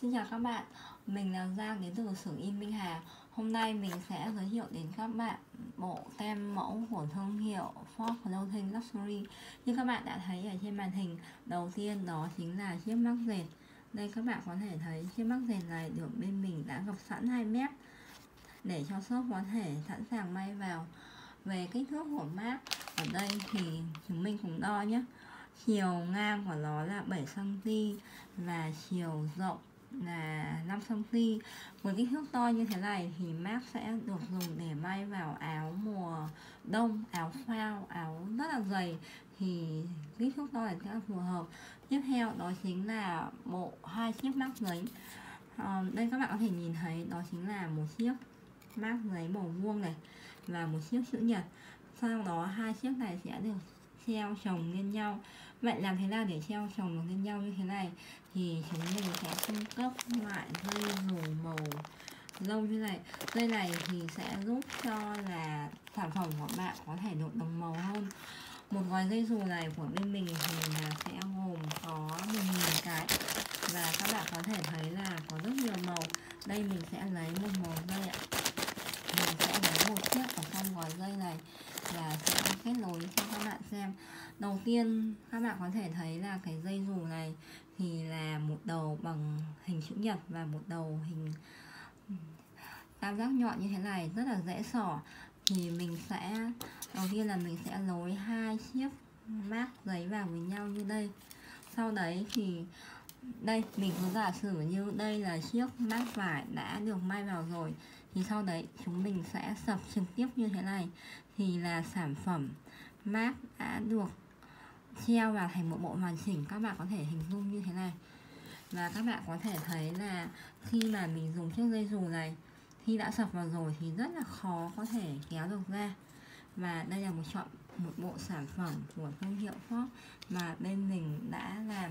Xin chào các bạn, mình là Giang đến từ xưởng in Minh Hà. Hôm nay mình sẽ giới thiệu đến các bạn bộ tem mẫu của thương hiệu Ford Clothing Luxury. Như các bạn đã thấy ở trên màn hình, đầu tiên đó chính là chiếc mắc dệt. Đây các bạn có thể thấy chiếc mắc dệt này được bên mình đã gập sẵn 2 mép Để cho shop có thể sẵn sàng may vào. Về kích thước của mác, ở đây thì chúng mình cùng đo nhé. Chiều ngang của nó là 7cm và chiều rộng là 5cm với kích thước to như thế này thì mác sẽ được dùng để may vào áo mùa đông áo phao áo rất là dày. Thì kích thước to này sẽ phù hợp. Tiếp theo đó chính là bộ hai chiếc mác giấy. À, đây các bạn có thể nhìn thấy đó chính là một chiếc mác giấy màu vuông này và một chiếc chữ nhật. Sau đó hai chiếc này sẽ được treo chồng lên nhau. Vậy làm thế nào để treo chồng lên nhau như thế này? Thì chúng mình sẽ cung cấp loại dây dù màu lông như này. Dây này thì sẽ giúp cho là sản phẩm của bạn có thể được đồng màu hơn. Một gói dây dù này của bên mình thì là sẽ gồm có một nghìn cái và các bạn có thể thấy là có rất nhiều màu. Đây mình sẽ lấy một màu dây ạ. Mình sẽ lấy một chiếc ở trong gói dây này và sẽ kết nối cho các bạn xem. Đầu tiên, các bạn có thể thấy là cái dây dù này thì là một đầu bằng hình chữ nhật và một đầu hình tam giác nhọn như thế này rất là dễ sỏ thì mình sẽ, đầu tiên là mình sẽ nối hai chiếc mác giấy vào với nhau như đây. Sau đấy thì, đây, mình cứ giả sử như đây là chiếc mác vải đã được may vào rồi, thì sau đấy chúng mình sẽ sập trực tiếp như thế này. Thì là sản phẩm mác đã được treo vào thành một bộ hoàn chỉnh, các bạn có thể hình dung như thế này. Và các bạn có thể thấy là khi mà mình dùng chiếc dây dù này khi đã sập vào rồi thì rất là khó có thể kéo được ra. Và đây là một chọn, một bộ sản phẩm của thương hiệu fox mà bên mình đã làm.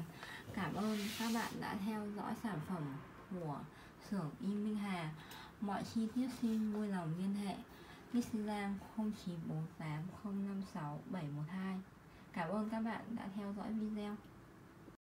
Cảm ơn các bạn đã theo dõi sản phẩm của xưởng y Minh Hà. Mọi chi tiết xin vui lòng liên hệ. Instagram 0948 056 712 Cảm ơn các bạn đã theo dõi video.